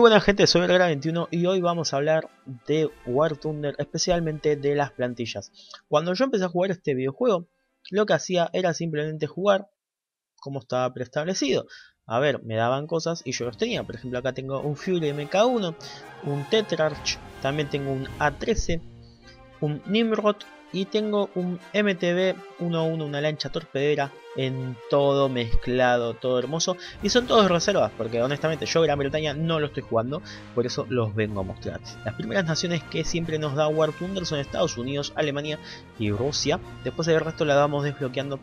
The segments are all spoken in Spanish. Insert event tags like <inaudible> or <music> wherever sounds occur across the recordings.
Muy buena gente, soy el 21 y hoy vamos a hablar de War Thunder, especialmente de las plantillas. Cuando yo empecé a jugar este videojuego, lo que hacía era simplemente jugar como estaba preestablecido. A ver, me daban cosas y yo los tenía. Por ejemplo, acá tengo un Fury MK1, un Tetrarch, también tengo un A13, un Nimrod y tengo un MTB 1-1, una lancha torpedera en todo mezclado, todo hermoso. Y son todos reservas, porque honestamente yo Gran Bretaña no lo estoy jugando, por eso los vengo a mostrar. Las primeras naciones que siempre nos da War Thunder son Estados Unidos, Alemania y Rusia. Después el resto la vamos desbloqueando,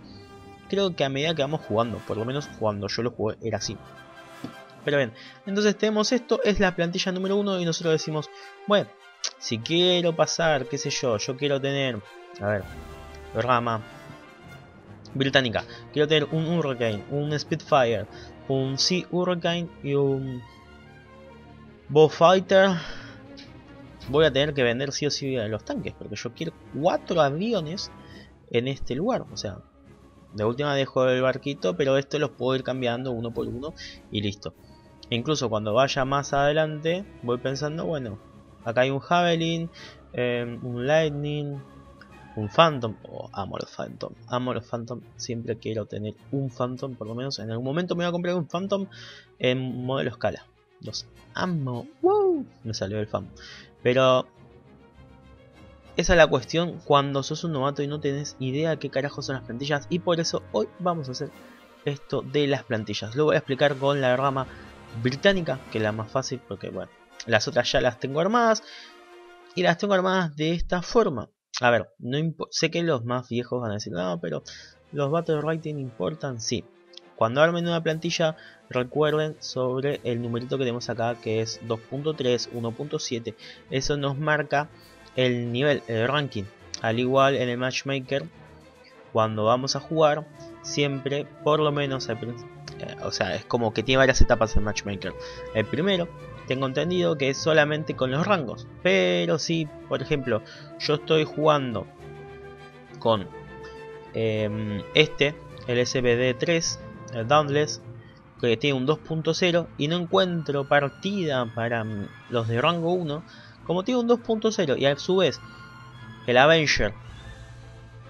creo que a medida que vamos jugando, por lo menos cuando yo lo jugué era así. Pero bien, entonces tenemos esto, es la plantilla número uno y nosotros decimos, bueno, si quiero pasar, qué sé yo, yo quiero tener, a ver, rama británica, quiero tener un Hurricane, un Spitfire, un Sea Hurricane y un Fighter. Voy a tener que vender sí o sí los tanques, porque yo quiero cuatro aviones en este lugar, o sea, de última dejo el barquito, pero esto los puedo ir cambiando uno por uno y listo. Incluso cuando vaya más adelante, voy pensando, bueno, Acá hay un Javelin, em, un Lightning, un Phantom. Oh, amo los Phantom. Amo los Phantom. Siempre quiero tener un Phantom, por lo menos. En algún momento me voy a comprar un Phantom en modelo escala. Los amo. ¡Wow! Me salió el fan. Pero esa es la cuestión cuando sos un novato y no tenés idea de qué carajo son las plantillas. Y por eso hoy vamos a hacer esto de las plantillas. Lo voy a explicar con la rama británica, que es la más fácil porque, bueno, las otras ya las tengo armadas. Y las tengo armadas de esta forma. A ver, no sé que los más viejos van a decir, no, pero los Battle Rating importan, sí. Cuando armen una plantilla, recuerden sobre el numerito que tenemos acá, que es 2.3, 1.7. Eso nos marca el nivel, el ranking. Al igual en el Matchmaker, cuando vamos a jugar, siempre, por lo menos, eh, o sea, es como que tiene varias etapas el Matchmaker. El primero tengo entendido que es solamente con los rangos. Pero si, por ejemplo, yo estoy jugando con em, este, el SBD3, el Dauntless, que tiene un 2.0 y no encuentro partida para los de rango 1, como tiene un 2.0 y a su vez el Avenger,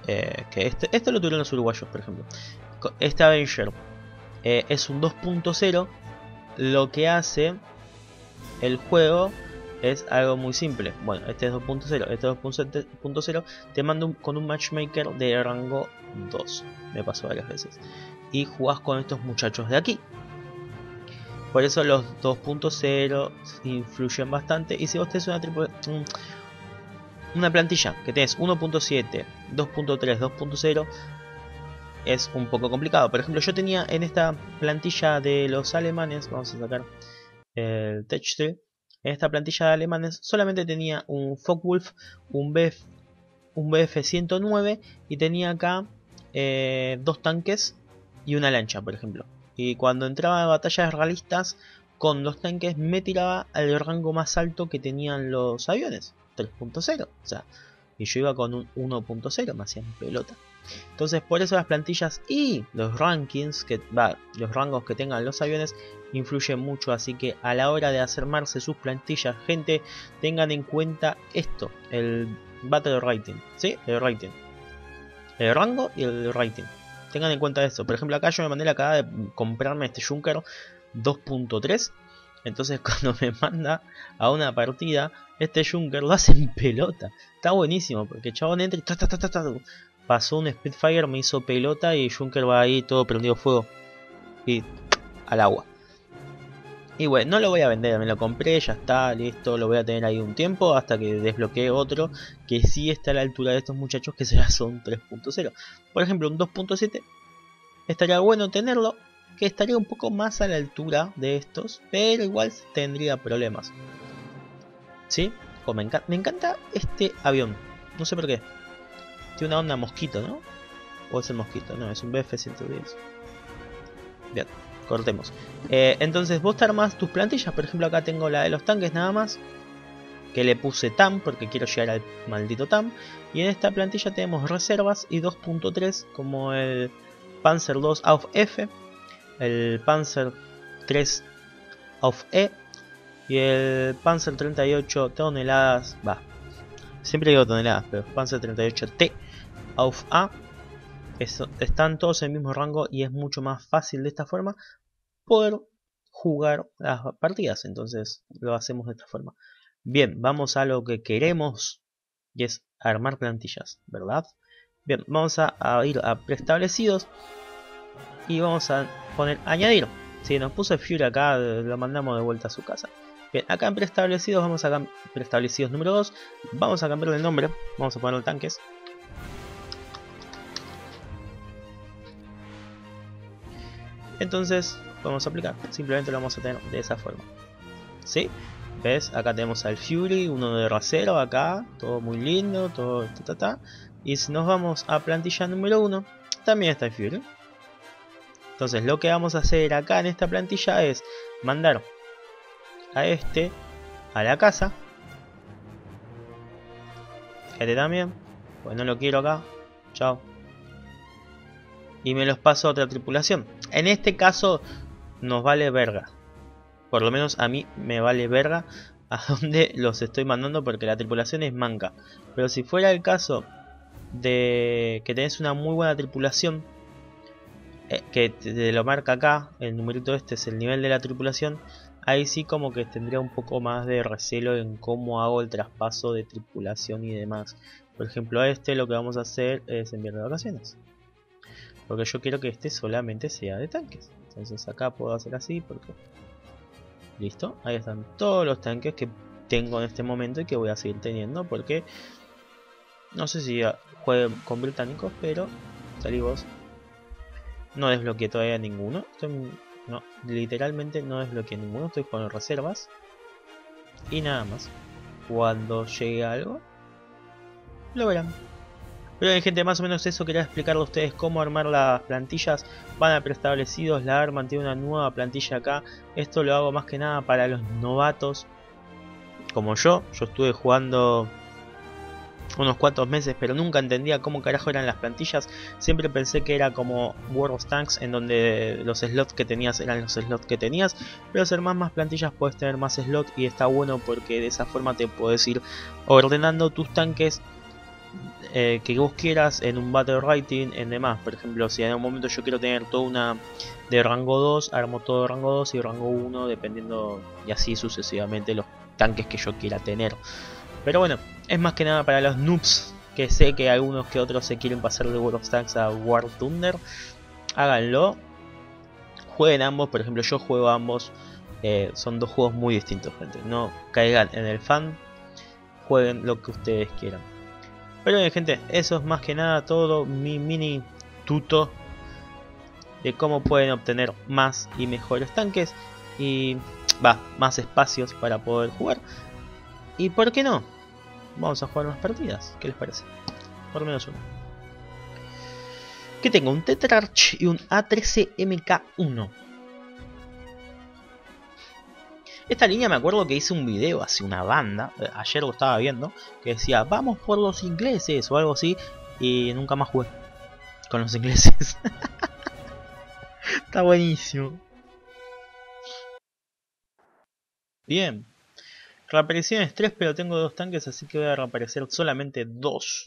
eh, que este, esto lo tuvieron los uruguayos, por ejemplo, este Avenger eh, es un 2.0, lo que hace el juego es algo muy simple. Bueno, este es 2.0, este es 2.0, te mando con un matchmaker de rango 2. Me pasó varias veces. Y jugás con estos muchachos de aquí. Por eso los 2.0 influyen bastante. Y si vos tenés una, una plantilla que tenés 1.7, 2.3, 2.0, es un poco complicado. Por ejemplo, yo tenía en esta plantilla de los alemanes, vamos a sacar el TechTree, en esta plantilla de alemanes solamente tenía un Focke-Wulf, un, BF, un BF-109 y tenía acá eh, dos tanques y una lancha, por ejemplo. Y cuando entraba en batallas realistas con los tanques me tiraba al rango más alto que tenían los aviones, 3.0. O sea, y yo iba con un 1.0, me hacían pelota. Entonces por eso las plantillas y los rankings, que los rangos que tengan los aviones influyen mucho, así que a la hora de armarse sus plantillas, gente, tengan en cuenta esto, el battle rating, ¿sí? El rating. El rango y el rating. Tengan en cuenta esto. Por ejemplo, acá yo me mandé la cara de comprarme este Junker 2.3. Entonces <laughs> cuando me manda a una partida, este Junker lo hace en pelota. Está buenísimo, porque el chabón entra y pasó un Spitfire, me hizo pelota y Junker va ahí todo prendido fuego. Y al agua. Y bueno, no lo voy a vender, me lo compré, ya está, listo, lo voy a tener ahí un tiempo hasta que desbloquee otro que sí está a la altura de estos muchachos que ya son 3.0. Por ejemplo, un 2.7 estaría bueno tenerlo, que estaría un poco más a la altura de estos, pero igual tendría problemas. ¿Sí? Me, me encanta este avión, no sé por qué. Una onda mosquito, ¿no? ¿O es el mosquito? No, es un BF-110. Bien, cortemos. Eh, entonces vos te armas tus plantillas. Por ejemplo, acá tengo la de los tanques nada más. Que le puse TAM porque quiero llegar al maldito TAM. Y en esta plantilla tenemos reservas y 2.3 como el Panzer 2 auf F. El Panzer 3 auf E. Y el Panzer 38 toneladas, va, siempre digo toneladas, pero Panzer 38T A están todos en el mismo rango y es mucho más fácil de esta forma poder jugar las partidas. Entonces lo hacemos de esta forma. Bien, vamos a lo que queremos y es armar plantillas, ¿verdad? Bien, vamos a, ir a preestablecidos y vamos a poner añadir. Si nos puso Fury acá, lo mandamos de vuelta a su casa. Bien, acá en preestablecidos vamos a preestablecidos número 2. Vamos a cambiar el nombre. Vamos a poner tanques. Entonces, a aplicar. Simplemente lo vamos a tener de esa forma. ¿Sí? ¿Ves? Acá tenemos al Fury, uno de rasero acá. Todo muy lindo, todo ta, ta, Y si nos vamos a plantilla número 1, también está el Fury. Entonces lo que vamos a hacer acá en esta plantilla es mandar a este a la casa. Este también. Pues no lo quiero acá. Chao. Y me los paso a otra tripulación. En este caso nos vale verga. Por lo menos a mí me vale verga <laughs> a dónde los estoy mandando porque la tripulación es manca. Pero si fuera el caso de que tenés una muy buena tripulación eh, que te lo marca acá, el numerito este es el nivel de la tripulación, ahí sí como que tendría un poco más de recelo en cómo hago el traspaso de tripulación y demás. Por ejemplo a este lo que vamos a hacer es enviar de vacaciones. Porque yo quiero que este solamente sea de tanques. Entonces acá puedo hacer así porque... Listo, ahí están todos los tanques que tengo en este momento y que voy a seguir teniendo porque... No sé si juegue con británicos, pero salí vos no desbloqueé todavía ninguno. no, literalmente no desbloqueé ninguno. Estoy con reservas. Y nada más. Cuando llegue algo, lo verán. Pero gente, más o menos eso quería explicarle a ustedes cómo armar las plantillas. Van a preestablecidos, la ARMA tiene una nueva plantilla acá. Esto lo hago más que nada para los novatos. Como yo, yo estuve jugando unos cuantos meses, pero nunca entendía cómo carajo eran las plantillas. Siempre pensé que era como World of Tanks, en donde los slots que tenías eran los slots que tenías. Pero hacer más, más plantillas puedes tener más slots y está bueno porque de esa forma te puedes ir ordenando tus tanques eh, que vos quieras en un battle writing en demás. Por ejemplo, si en un momento yo quiero tener toda una de rango 2, armo todo de rango 2 y rango 1, dependiendo y así sucesivamente los tanques que yo quiera tener. Pero bueno, es más que nada para los noobs, que sé que algunos que otros se quieren pasar de World of Tanks a War Thunder. Háganlo. Jueguen ambos, por ejemplo yo juego ambos. Eh, son dos juegos muy distintos, gente. No caigan en el fan. Jueguen lo que ustedes quieran. Pero bien, gente, eso es más que nada todo mi mini tuto de cómo pueden obtener más y mejores tanques y va, más espacios para poder jugar. Y por qué no, vamos a jugar unas partidas. ¿Qué les parece? Por lo menos una. Que tengo un Tetrarch y un A13MK1. Esta línea me acuerdo que hice un video hace una banda, eh, ayer lo estaba viendo, que decía vamos por los ingleses o algo así, y nunca más jugué con los ingleses. <laughs> Está buenísimo. Bien, Reaparición es 3, pero tengo dos tanques, así que voy a reaparecer solamente dos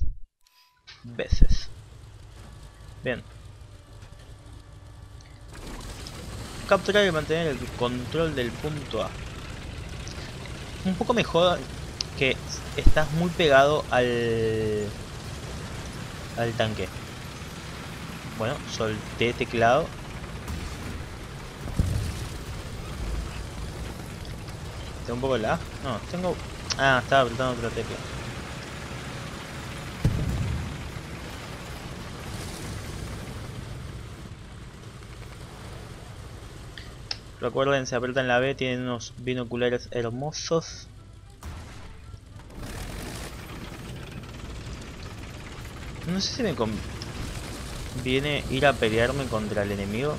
veces. Bien. Capturar y mantener el control del punto A. Un poco mejor que estás muy pegado al, al tanque. Bueno, solté teclado un poco la? No, tengo... Ah, estaba apretando otra tecla. Recuerden, se apretan la B, tienen unos binoculares hermosos. No sé si me conviene ir a pelearme contra el enemigo.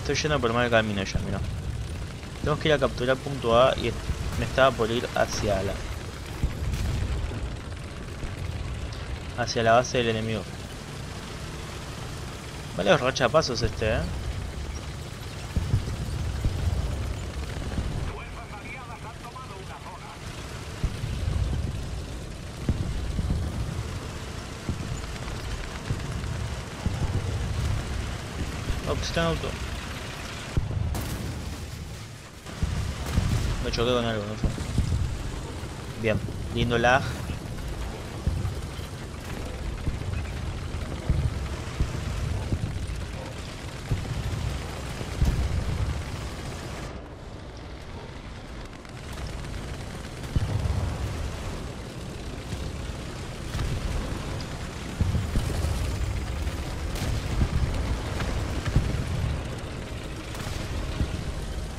Estoy yendo por mal camino ya, mira. Tenemos que ir a capturar punto A y me estaba por ir hacia la... Hacia la base del enemigo. Vale rachapazos este, eh. Auto. Me choqué con algo, no sé. Bien, lindo lag.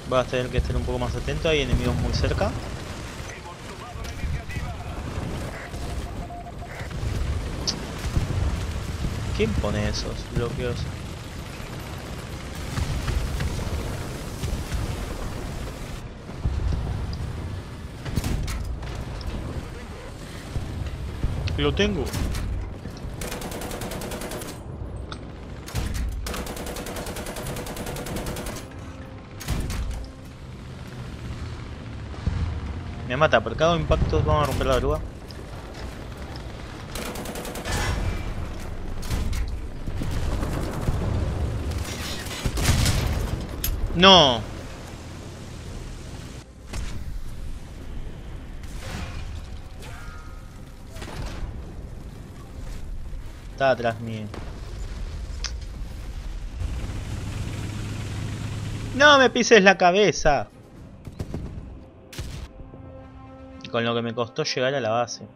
Vas a tener que estar un poco más atento, hay enemigos muy cerca. ¿Quién pone esos bloqueos? Lo tengo. Mata, por cada impacto vamos a romper la grúa. No. Está atrás mío. No me pises la cabeza. Con lo que me costó llegar a la base.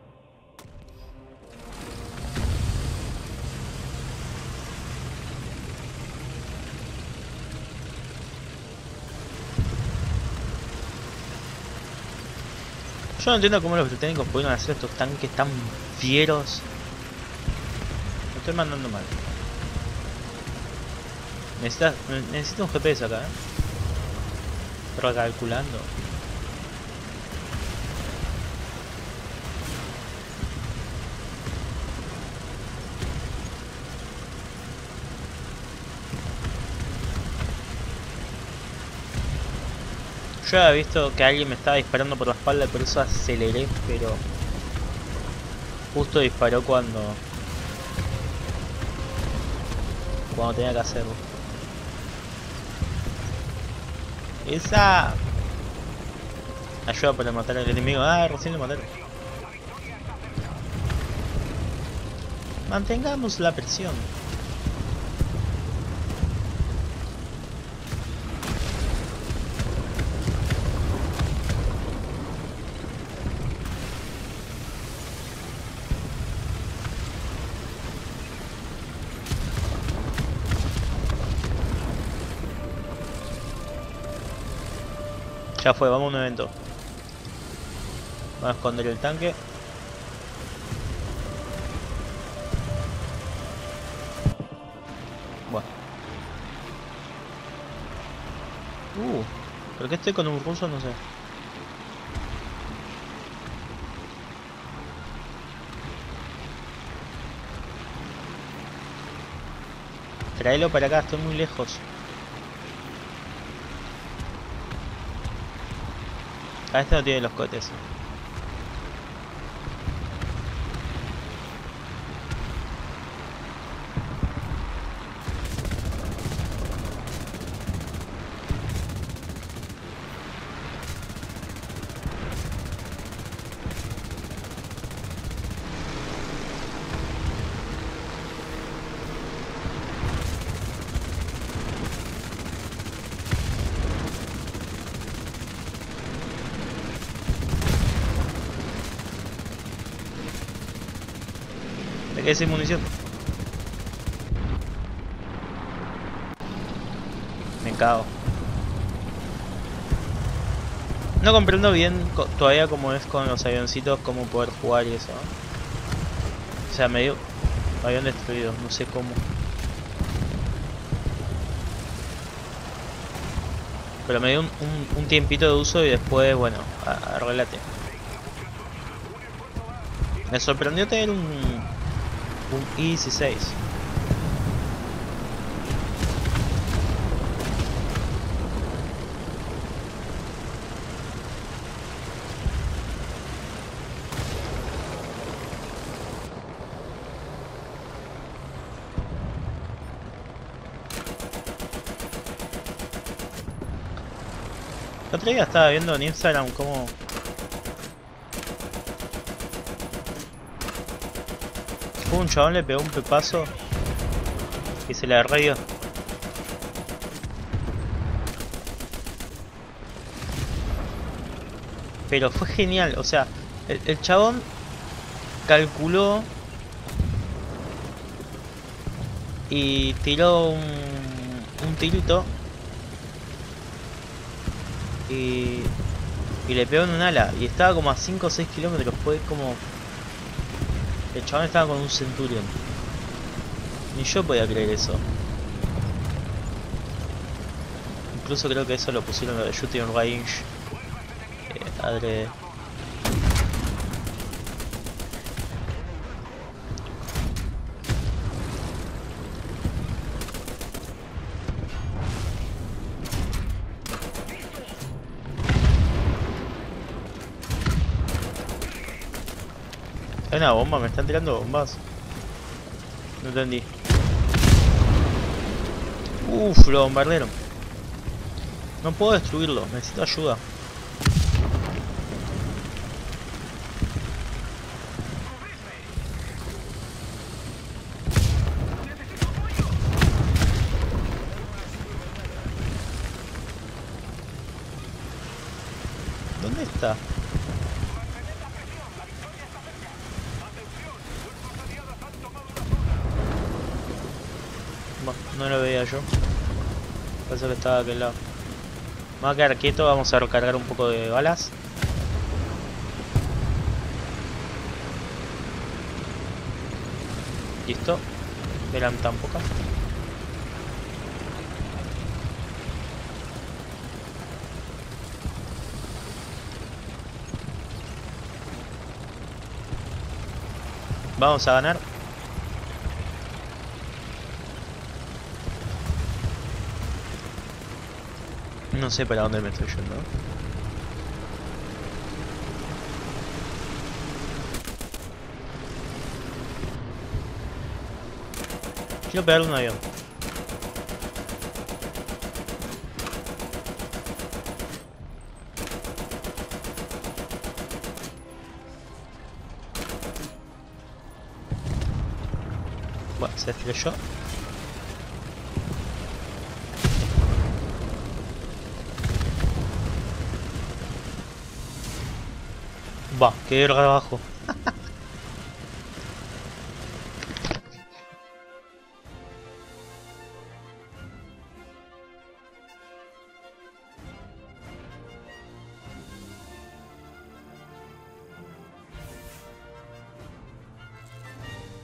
Yo no entiendo cómo los británicos pudieron hacer estos tanques tan fieros. Me estoy mandando mal. Necesito un GPS acá, eh. Recalculando. Yo había visto que alguien me estaba disparando por la espalda, por eso aceleré, pero justo disparó cuando cuando tenía que hacerlo. Esa ayuda para matar al enemigo. Ah, recién lo mataron. Mantengamos la presión. Ya fue, vamos a un evento. Vamos a esconder el tanque. Bueno. Uh, ¿por qué estoy con un ruso? No sé. Traelo para acá, estoy muy lejos. A este no tiene los cotes. Quedé sin munición. Me cago. No comprendo bien todavía cómo es con los avioncitos, cómo poder jugar y eso. O sea, medio avión destruido, no sé cómo. Pero me dio un, un, tiempito de uso y después, bueno, arreglate. Me sorprendió tener un, un Easy 6. Día estaba viendo en Instagram cómo Un chabón le pegó un pepazo y se le arraió. Pero fue genial, o sea, el, chabón calculó y tiró un, un y, y le pegó en un ala y estaba como a 5 o 6 kilómetros, fue como... El chabón estaba con un Centurion. Ni yo podía creer eso. Incluso creo que eso lo pusieron lo de Shooting Range. Eh, adrede. Una bomba, me están tirando bombas. No entendí. Uff, lo bombardearon. No puedo destruirlo, necesito ayuda. ¿Dónde está? No, no lo veía yo. De aquel lado. Voy a quedar quieto, vamos a recargar un poco de balas. Listo. Eran tan pocas. Vamos a ganar. No sé para dónde me estoy yendo. Quiero pegar un avión. Bueno, se Va, verga abajo.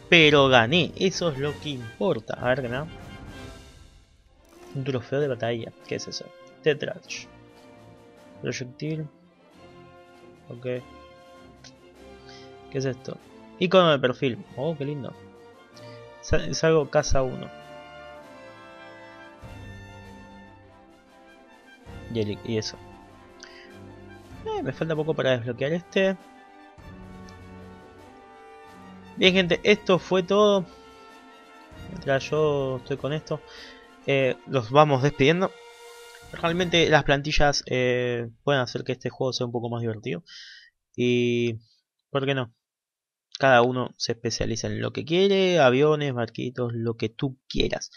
Pero gané, eso es lo que importa. A ver, ganar. Un trofeo de batalla. ¿Qué es eso? Tetrach. Proyectil. Ok. ¿Qué es esto? Icono de perfil. Oh, qué lindo. Salgo casa 1. Y, eso. Eh, me falta poco para desbloquear este. Bien gente, esto fue todo. Mientras yo estoy con esto. Eh, los vamos despidiendo. Realmente las plantillas eh, pueden hacer que este juego sea un poco más divertido. Y... ¿Por qué no? Cada uno se especializa en lo que quiere, aviones, barquitos, lo que tú quieras.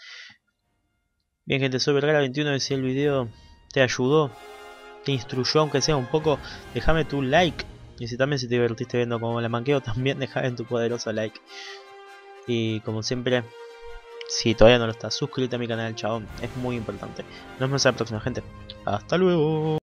Bien gente, soy Vergara21 y si el video te ayudó, te instruyó aunque sea un poco, déjame tu like. Y si también si te divertiste viendo cómo la manqueo, también déjame tu poderoso like. Y como siempre, si todavía no lo estás, suscríbete a mi canal, chabón. Es muy importante. Nos vemos en la próxima gente. Hasta luego.